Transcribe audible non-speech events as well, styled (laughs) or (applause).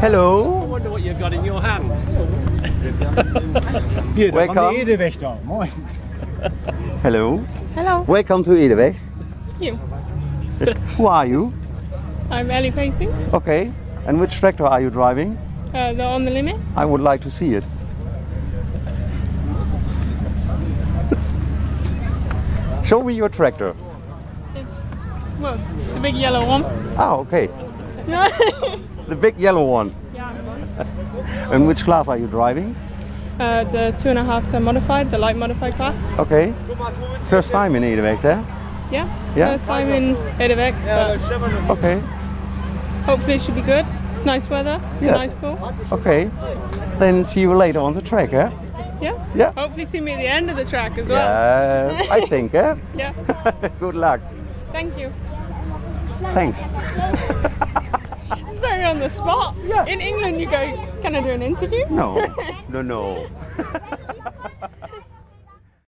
Hello. I wonder what you've got in your hand. (laughs) Hier, da Welcome. kommt der Edewechter. Moin. Hello. Hello, Welcome to Edewecht. thank you. Who are you? I'm Ellie Pacing, Okay. And which tractor are you driving? uh, the On the Limit. I would like to see it. (laughs) Show me your tractor. It's, well, the big yellow one. Ah, okay. (laughs) yeah. The big yellow one. Yeah. And which class are you driving? Uh, the two and a half ton modified, the light modified class. Okay. First time in Edewecht there? Yeah. Yeah. First time in Edewecht, but Okay. hopefully it should be good. It's nice weather. It's Yeah. a nice pool. Okay. Then see you later on the track, eh? Yeah. Yeah. Hopefully see me at the end of the track as well. Yeah, I think, eh? Yeah. (laughs) (laughs) Good luck. Thank you. Thanks. (laughs) It's very on the spot. Yeah. In England, you go, can I do an interview? No, (laughs) no, no. (laughs)